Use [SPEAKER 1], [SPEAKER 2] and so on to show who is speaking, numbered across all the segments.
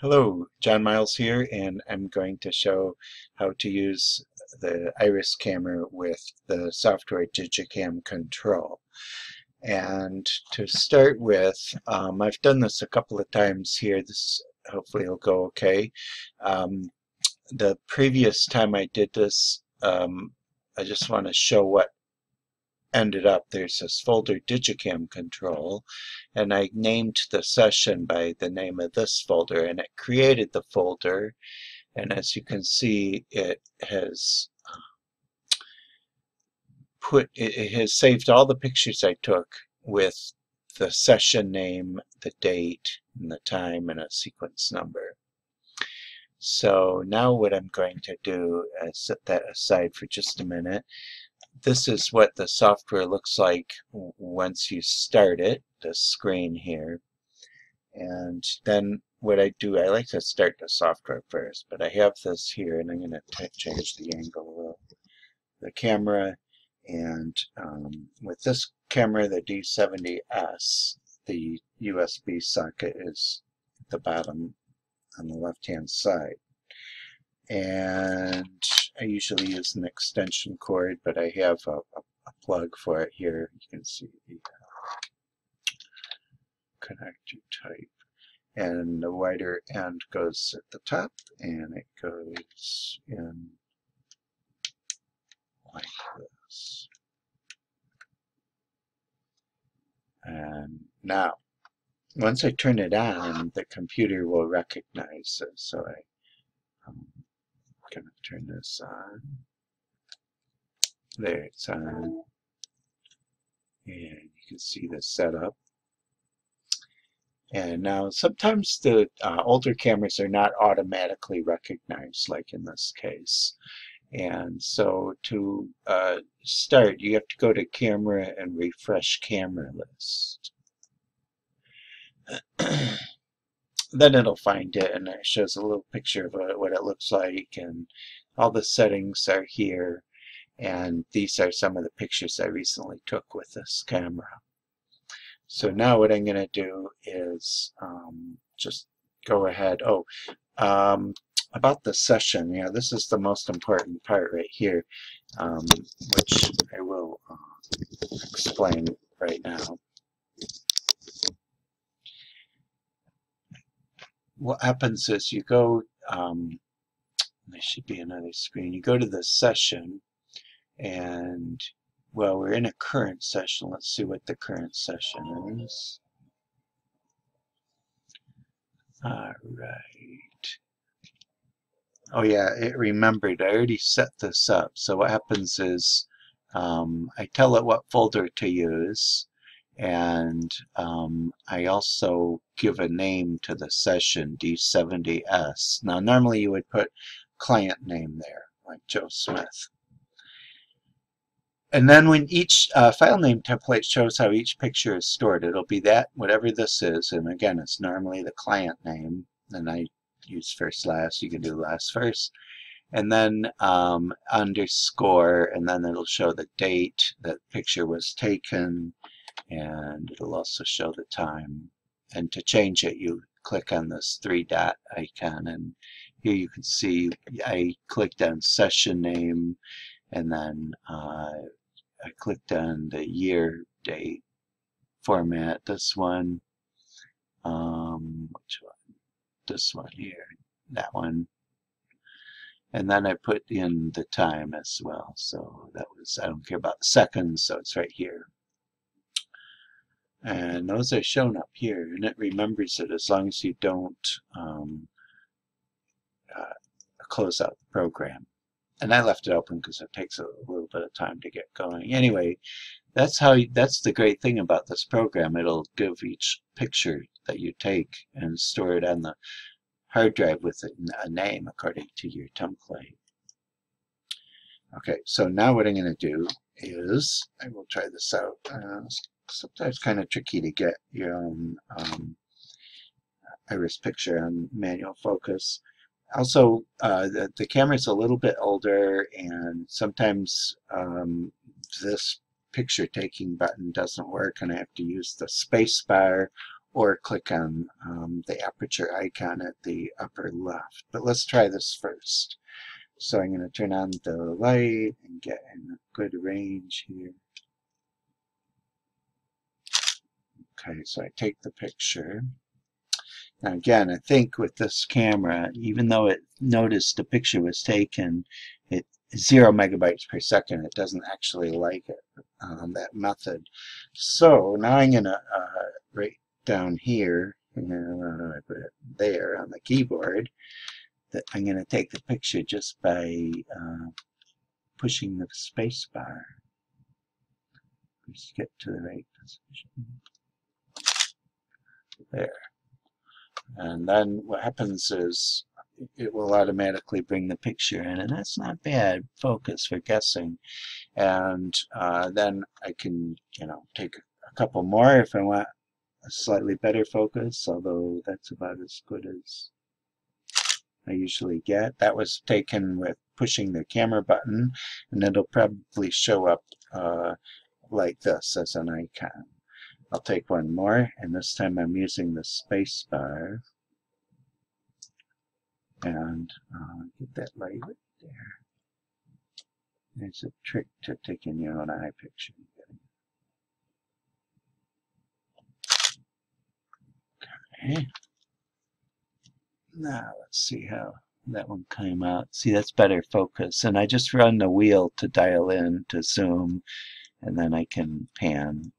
[SPEAKER 1] Hello, Jon Miles here, and I'm going to show how to use the iris camera with the software Digicam Control. And to start with, um, I've done this a couple of times here. This hopefully will go okay. Um, the previous time I did this, um, I just want to show what ended up, there's this folder Digicam control, and I named the session by the name of this folder, and it created the folder, and as you can see, it has um, put, it has saved all the pictures I took with the session name, the date, and the time, and a sequence number. So now what I'm going to do is set that aside for just a minute this is what the software looks like once you start it, the screen here. And then what I do, I like to start the software first, but I have this here and I'm going to change the angle of the camera. And um, with this camera, the D70S, the USB socket is at the bottom on the left hand side. And I usually use an extension cord, but I have a, a, a plug for it here. You can see the uh, connector type. And the wider end goes at the top, and it goes in like this. And now, once I turn it on, the computer will recognize it. So I gonna turn this on. There, it's on. And you can see the setup. And now sometimes the uh, older cameras are not automatically recognized, like in this case. And so to uh, start, you have to go to camera and refresh camera list. then it'll find it and it shows a little picture of what it looks like and all the settings are here and these are some of the pictures I recently took with this camera. So now what I'm going to do is um, just go ahead. Oh, um, about the session, yeah, this is the most important part right here, um, which I will uh, explain right now. What happens is you go, um, there should be another screen, you go to the session and, well, we're in a current session. Let's see what the current session is. All right. Oh yeah, it remembered. I already set this up. So what happens is um, I tell it what folder to use and um, I also give a name to the session D70S. Now normally you would put client name there like Joe Smith. And then when each uh, file name template shows how each picture is stored, it'll be that, whatever this is, and again, it's normally the client name, and I use first last, you can do last first, and then um, underscore, and then it'll show the date that picture was taken, and it'll also show the time. And to change it you click on this three dot icon and here you can see I clicked on session name and then uh, I clicked on the year date format this one um, which one? This one here that one. And then I put in the time as well so that was I don't care about seconds so it's right here and those are shown up here and it remembers it as long as you don't um, uh, close out the program. And I left it open because it takes a little bit of time to get going. Anyway that's how you, that's the great thing about this program. It'll give each picture that you take and store it on the hard drive with a name according to your template. Okay so now what I'm going to do is I will try this out uh, sometimes kind of tricky to get your own um, iris picture on manual focus. Also, uh, the, the camera is a little bit older and sometimes um, this picture taking button doesn't work and I have to use the space bar or click on um, the aperture icon at the upper left. But let's try this first. So I'm going to turn on the light and get in a good range here. Okay, so I take the picture. Now again, I think with this camera, even though it noticed the picture was taken, it zero megabytes per second. It doesn't actually like it, um, that method. So now I'm going to uh, right down here, and I put it there on the keyboard, that I'm going to take the picture just by uh, pushing the space bar. Just get to the right position. There. And then what happens is it will automatically bring the picture in, and that's not bad focus for guessing. And uh, then I can, you know, take a couple more if I want a slightly better focus, although that's about as good as I usually get. That was taken with pushing the camera button, and it'll probably show up uh, like this as an icon. I'll take one more, and this time I'm using the space bar. And uh, get that light right there. There's a trick to taking your own eye picture. Okay. Now let's see how that one came out. See, that's better focus. And I just run the wheel to dial in to zoom, and then I can pan,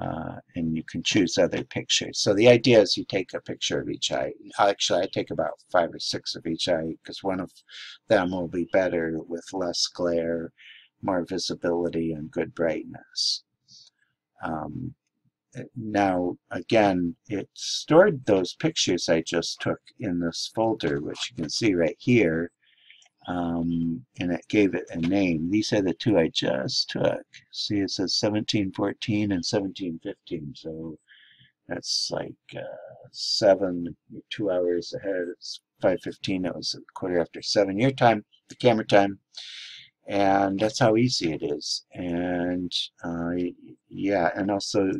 [SPEAKER 1] uh, and you can choose other pictures. So the idea is you take a picture of each eye. Actually, I take about five or six of each eye because one of them will be better with less glare, more visibility, and good brightness. Um, now again it stored those pictures I just took in this folder which you can see right here um, and it gave it a name. These are the two I just took. See it says 1714 and 1715 so that's like uh, seven two hours ahead. It's 515 it was a quarter after seven your time the camera time. And that's how easy it is. And uh, yeah and also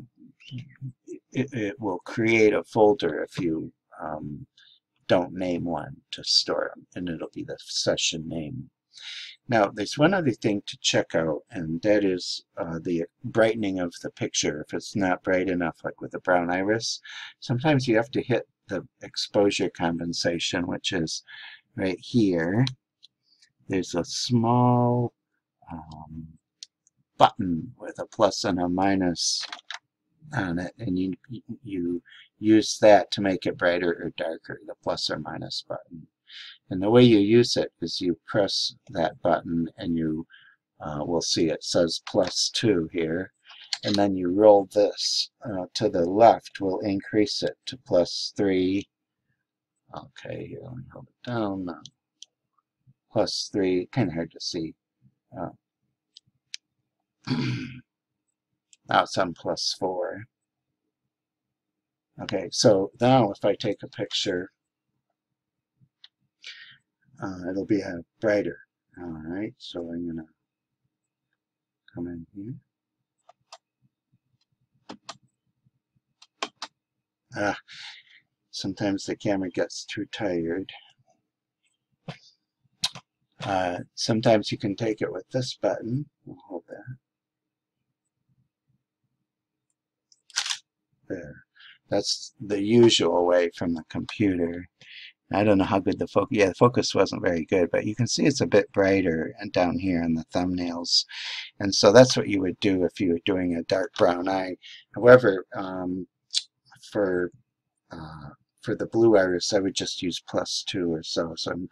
[SPEAKER 1] it, it, will create a folder if you um, don't name one to store them, and it'll be the session name. Now, there's one other thing to check out, and that is uh, the brightening of the picture. If it's not bright enough, like with the brown iris, sometimes you have to hit the exposure compensation, which is right here. There's a small um, button with a plus and a minus on it and you you use that to make it brighter or darker the plus or minus button. And the way you use it is you press that button and you uh, will see it says plus 2 here. And then you roll this uh, to the left will increase it to plus 3 okay here let me hold it down now. plus 3 kind of hard to see uh, Now on plus 4. Okay, so now if I take a picture, uh, it'll be a brighter. All right, so I'm going to come in here. Ah, sometimes the camera gets too tired. Uh, sometimes you can take it with this button. We'll hold that. There. That's the usual way from the computer. I don't know how good the focus, yeah, the focus wasn't very good, but you can see it's a bit brighter down here in the thumbnails. And so that's what you would do if you were doing a dark brown eye. However, um, for uh, for the blue iris, I would just use plus two or so. So I'm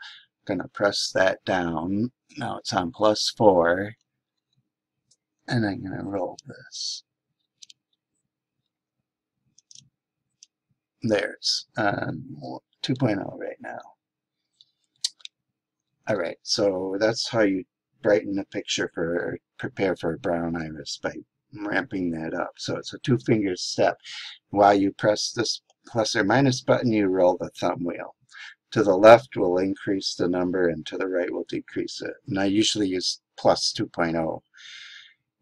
[SPEAKER 1] going to press that down. Now it's on plus four. And I'm going to roll this. There's um, 2.0 right now. Alright, so that's how you brighten a picture for prepare for a brown iris by ramping that up. So it's a two finger step. While you press this plus or minus button, you roll the thumb wheel. To the left will increase the number and to the right will decrease it. And I usually use plus 2.0.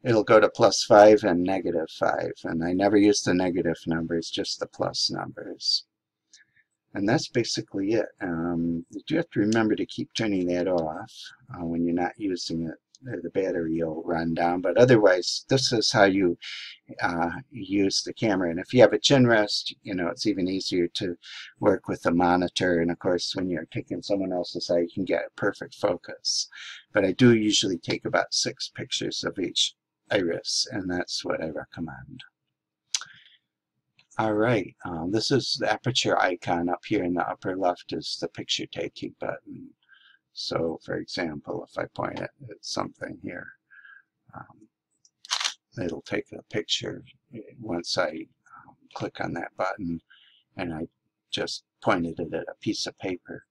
[SPEAKER 1] it'll go to plus 5 and negative 5. And I never use the negative numbers, just the plus numbers. And that's basically it. Um, you do have to remember to keep turning that off uh, when you're not using it. The battery will run down, but otherwise, this is how you uh, use the camera. And if you have a chin rest, you know, it's even easier to work with the monitor. And of course, when you're taking someone else's eye, you can get a perfect focus. But I do usually take about six pictures of each iris, and that's what I recommend. All right, um, this is the aperture icon up here in the upper left is the picture taking button. So for example, if I point it at something here, um, it'll take a picture once I um, click on that button and I just pointed it at a piece of paper.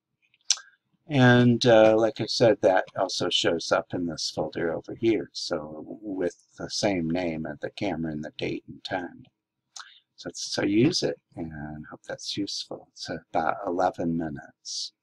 [SPEAKER 1] And uh, like I said, that also shows up in this folder over here. So with the same name of the camera and the date and time. So, so use it and hope that's useful. It's about 11 minutes.